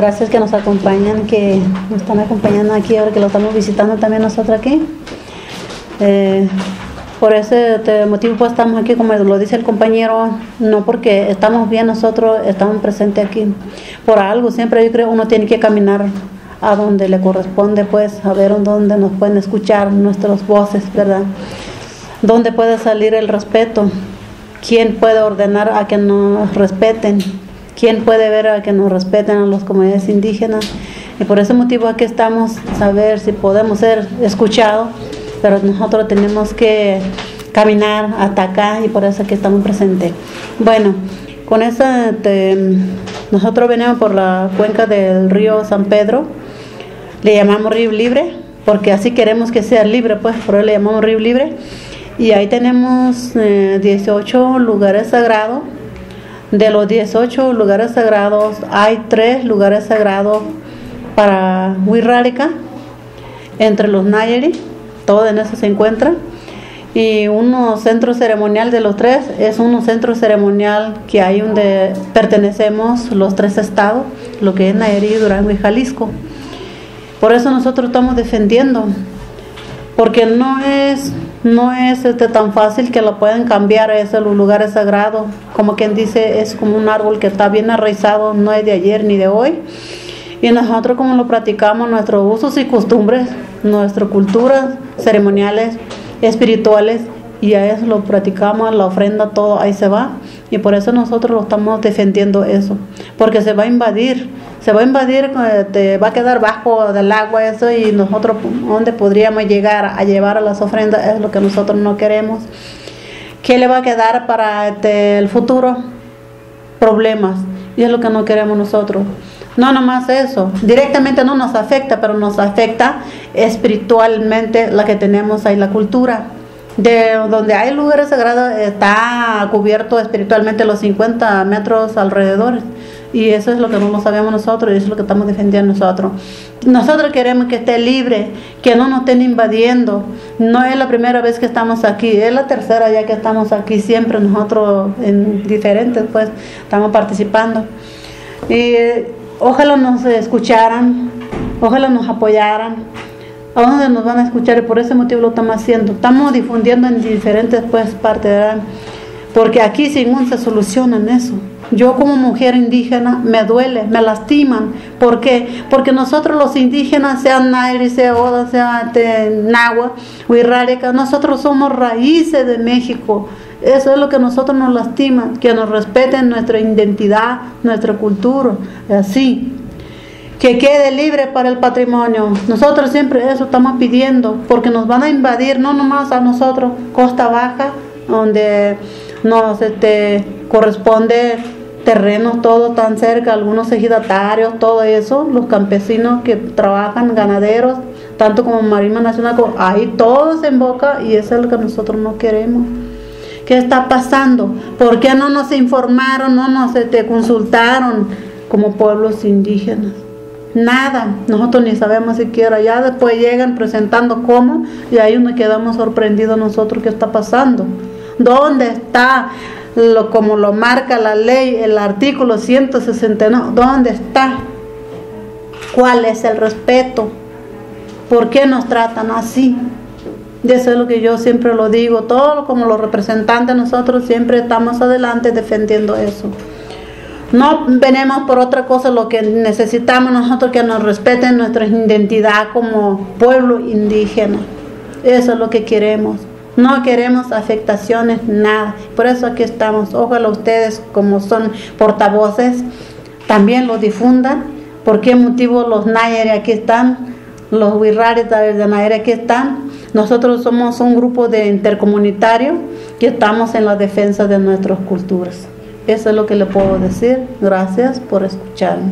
gracias que nos acompañan, que nos están acompañando aquí, ahora que lo estamos visitando también nosotros aquí. Eh, por ese este motivo pues estamos aquí, como lo dice el compañero, no porque estamos bien nosotros, estamos presentes aquí. Por algo, siempre yo creo uno tiene que caminar a donde le corresponde, pues, a ver dónde nos pueden escuchar nuestras voces, ¿verdad? ¿Dónde puede salir el respeto? ¿Quién puede ordenar a que nos respeten? ¿Quién puede ver a que nos respeten a las comunidades indígenas? Y por ese motivo aquí estamos, saber si podemos ser escuchados, pero nosotros tenemos que caminar hasta acá y por eso aquí estamos presentes. Bueno, con eso nosotros venimos por la cuenca del río San Pedro, le llamamos río libre, porque así queremos que sea libre, pues por eso le llamamos río libre. Y ahí tenemos 18 eh, lugares sagrados. De los 18 lugares sagrados, hay tres lugares sagrados para Huirrárica, entre los Nayeri, todo en eso se encuentra. Y uno centro ceremonial de los tres es un centro ceremonial que hay donde pertenecemos los tres estados, lo que es Nayeri, Durango y Jalisco. Por eso nosotros estamos defendiendo, porque no es no es este, tan fácil que lo pueden cambiar a esos lugares sagrados. Como quien dice, es como un árbol que está bien arraizado, no es de ayer ni de hoy. Y nosotros como lo practicamos, nuestros usos y costumbres, nuestras culturas ceremoniales, espirituales, y a eso lo practicamos, la ofrenda, todo ahí se va. Y por eso nosotros lo estamos defendiendo eso, porque se va a invadir, se va a invadir, eh, te va a quedar bajo del agua eso y nosotros, ¿dónde podríamos llegar a llevar a las ofrendas? Es lo que nosotros no queremos. ¿Qué le va a quedar para este, el futuro? Problemas. Y es lo que no queremos nosotros. No nomás eso, directamente no nos afecta, pero nos afecta espiritualmente la que tenemos ahí, la cultura de donde hay lugares sagrados está cubierto espiritualmente los 50 metros alrededor y eso es lo que no sabemos nosotros y eso es lo que estamos defendiendo nosotros. Nosotros queremos que esté libre, que no nos estén invadiendo. No es la primera vez que estamos aquí, es la tercera ya que estamos aquí siempre nosotros en diferentes pues estamos participando. Y ojalá nos escucharan, ojalá nos apoyaran a dónde nos van a escuchar y por ese motivo lo estamos haciendo. Estamos difundiendo en diferentes pues, partes, porque aquí sin un se solucionan eso. Yo como mujer indígena me duele, me lastiman. ¿Por qué? Porque nosotros los indígenas, sean Nairi, sea Oda, sea este, Nahua, Huirrárica, nosotros somos raíces de México. Eso es lo que nosotros nos lastima, que nos respeten nuestra identidad, nuestra cultura, así que quede libre para el patrimonio. Nosotros siempre eso estamos pidiendo, porque nos van a invadir, no nomás a nosotros, Costa Baja, donde nos este, corresponde terrenos todo tan cerca, algunos ejidatarios, todo eso, los campesinos que trabajan, ganaderos, tanto como Marima Nacional, ahí todos en boca y eso es lo que nosotros no queremos. ¿Qué está pasando? ¿Por qué no nos informaron, no nos este, consultaron como pueblos indígenas? Nada, nosotros ni sabemos siquiera. Ya después llegan presentando cómo y ahí nos quedamos sorprendidos nosotros qué está pasando. ¿Dónde está lo como lo marca la ley, el artículo 169? ¿Dónde está? ¿Cuál es el respeto? ¿Por qué nos tratan así? Y eso es lo que yo siempre lo digo, todo como los representantes nosotros siempre estamos adelante defendiendo eso. No venimos por otra cosa, lo que necesitamos nosotros que nos respeten nuestra identidad como pueblo indígena. Eso es lo que queremos. No queremos afectaciones, nada. Por eso aquí estamos. Ojalá ustedes, como son portavoces, también lo difundan. ¿Por qué motivo los Nayari aquí están? Los Wirrares de Nayari aquí están. Nosotros somos un grupo de intercomunitario que estamos en la defensa de nuestras culturas. Eso es lo que le puedo decir. Gracias por escucharme.